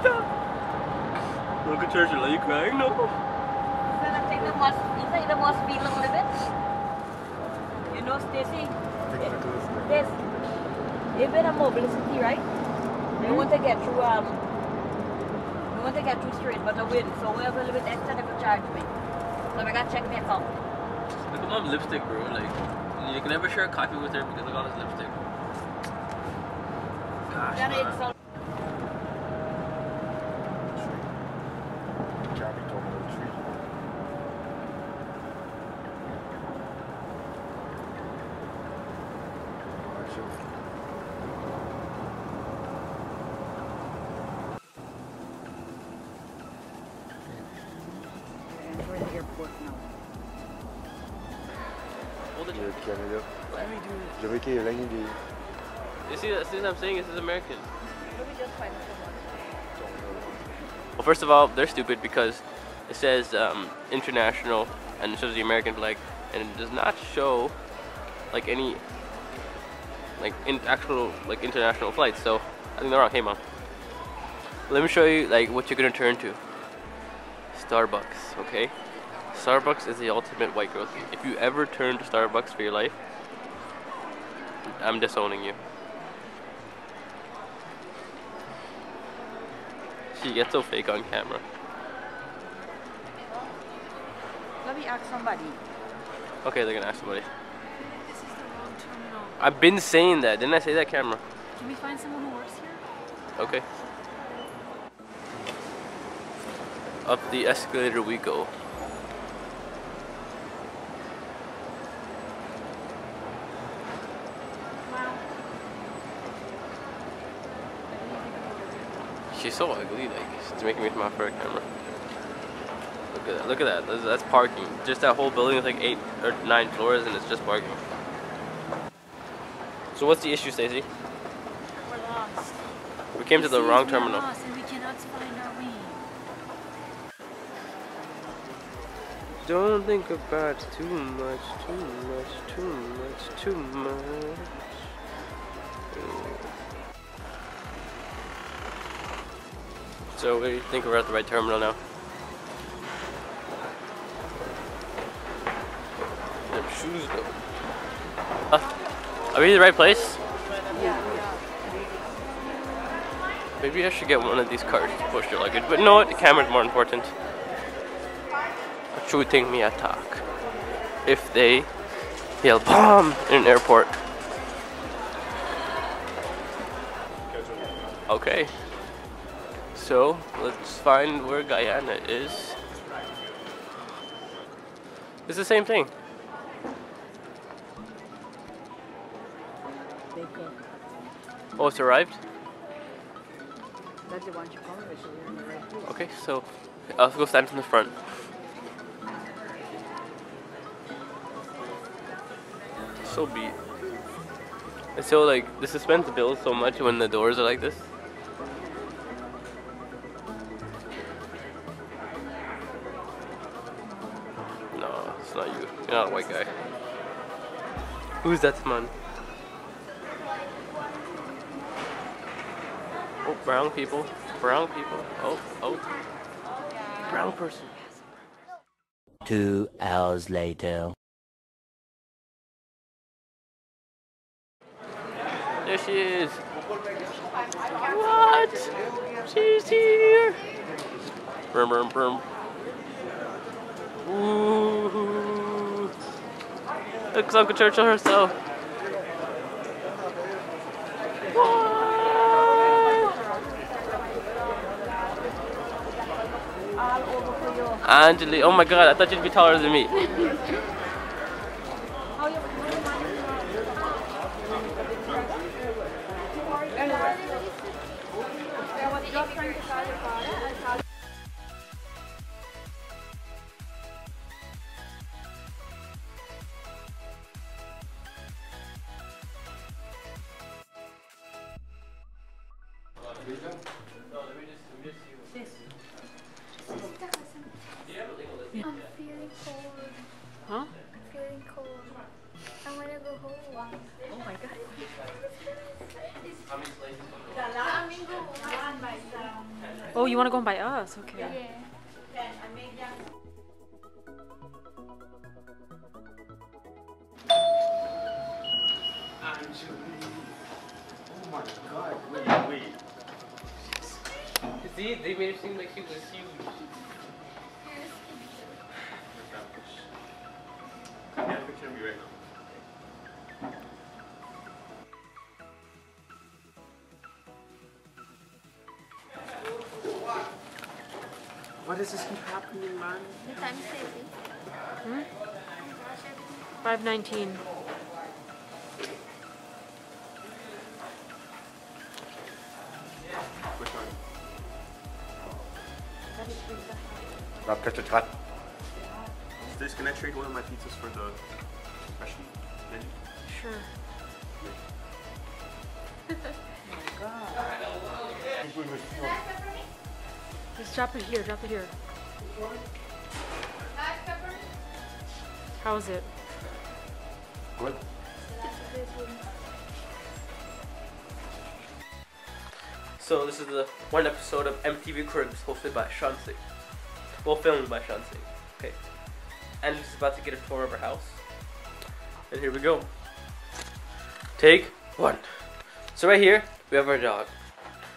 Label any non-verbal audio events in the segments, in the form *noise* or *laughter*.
The? Look at Churchill, are you crying? No. Then I think the must, you think the must a little bit? You know, Stacy, this, even a mobility, right? We want to get through, um, we want to get through straight, but the wind, so we have a little bit extra, could charge me. So we got to check my out. Look at mom's lipstick, bro. Like, you can never share a coffee with her because of all his lipstick. Gosh, Hold it. Canada. Let me do Je vais qu'il y ait l'année You see, that? see what I'm saying? This is American. Let me just find someone. Well, first of all, they're stupid because it says um, international and it shows the American flag, and it does not show like any like in actual like international flights. So I think they're wrong. Hey, mom. Let me show you like what you're gonna turn to. Starbucks, okay? Starbucks is the ultimate white girl thing. If you ever turn to Starbucks for your life, I'm disowning you. She gets so fake on camera. Let me ask somebody. Okay, they're gonna ask somebody. This is the wrong terminal. I've been saying that. Didn't I say that, camera? Can we find someone who works here? Okay. Up the escalator we go. She's so ugly, like it's making me smile for a camera. Look at that! Look at that! That's, that's parking. Just that whole building is like eight or nine floors, and it's just parking. So what's the issue, Stacy? We're lost. We came to the It wrong terminal. Lost and we cannot find our way. Don't think about it too much, too much, too much, too much. So we think we're at the right terminal now. Them shoes though. Uh, are we in the right place? Maybe I should get one of these carts to push your luggage, but no, the camera's more important. Shooting me attack. If they yell bomb in an airport. Okay. So let's find where Guyana is. It's the same thing. Oh, it's arrived? That's the one you call it, so we're in the right place. Okay, so I'll go stand in the front. So beat. It's so like the suspense builds so much when the doors are like this. Not you. You're not a white guy. Who's that man? Oh, brown people. Brown people. Oh, oh. Brown person. Two hours later. There she is. What? She's here. Brum, brum, brum. Ooh. Looks Uncle Churchill herself. Angeley, oh my god, I thought you'd be taller than me. I'm feeling cold. Huh? I'm feeling cold. I wanna go home. Oh my god. I mean, go home. you want to go by us? Okay. Yeah. see, they made it seem like she was huge. Yeah, does this keep happening, man? Hmm? 519. Not catch a cut. Please, can I trade one of my pizzas for the special menu? Sure. *laughs* Just drop it here. Drop it here. How is it? Good. So this is the one episode of MTV Cribs hosted by Shansi. Well, filmed by Shansi. Okay. And is about to get a tour of her house. And here we go. Take one. So right here, we have our dog.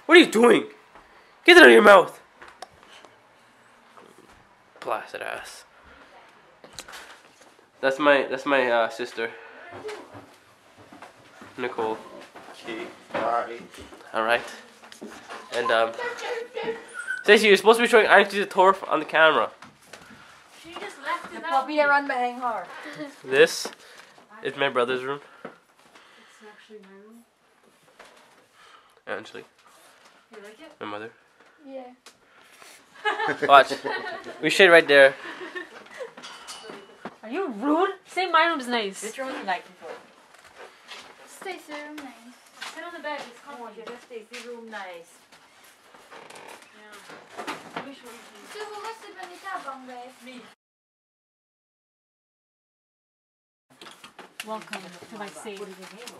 What are you doing? Get that out of your mouth. Blasted ass. That's my that's my uh, sister. Nicole. Okay. Alright. All right. And um, Stacey, you're supposed to be showing Auntie the tour on the camera. She just left The puppy that run behind her. *laughs* This is my brother's room. It's actually my room. Actually, You like it? my mother. Yeah. *laughs* Watch. we shit right there. Are you rude? Say my room's nice. Which one you like before? Stacy room nice. Sit on the bed. It's Come on, you just Stacy room nice. Let me show you. So who was the Benita Bang guys? Me. Welcome to my safe.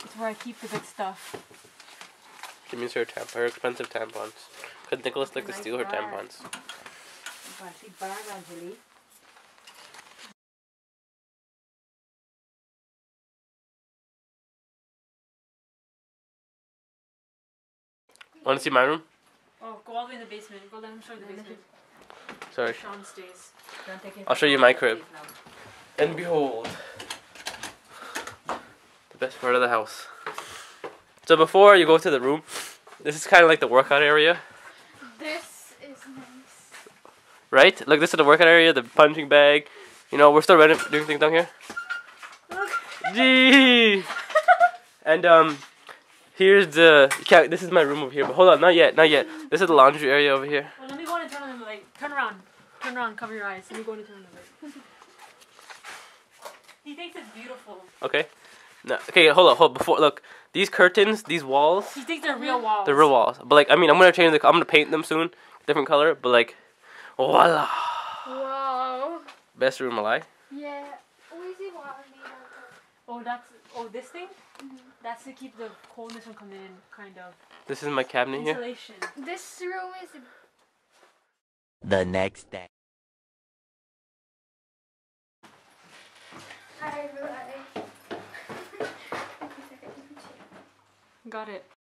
It's where I keep the good stuff. She means her tamp, her expensive tampons. Cause Nicholas liked to steal her tampons. Fancy bag, Angelique. Want to see my room? Oh, go all the way in the basement. Go let him show you the basement. Sorry. Sean stays. I'll show you my crib. And behold, the best part of the house. So before you go to the room, this is kind of like the workout area, This is nice. right? Like this is the workout area, the punching bag. You know, we're still doing things down here. Gee. *laughs* and um, here's the. This is my room over here, but hold on, not yet, not yet. This is the laundry area over here. Well, let me go in and turn on the light. Turn around. Turn around. Cover your eyes. Let me go in and turn on the light. *laughs* he thinks it's beautiful. Okay. No, okay, hold on, hold before. Look, these curtains, these walls. He thinks they're real walls. They're real walls. But like, I mean, I'm gonna change the. I'm gonna paint them soon, different color. But like, voila, Wow. best room alive. Yeah. Where is it water made? Oh, that's oh this thing. Mm-hmm. That's to keep the coldness from coming in, kind of. This is my cabinet here. Insulation. This room is The next day. Hi everyone. *laughs* Got it.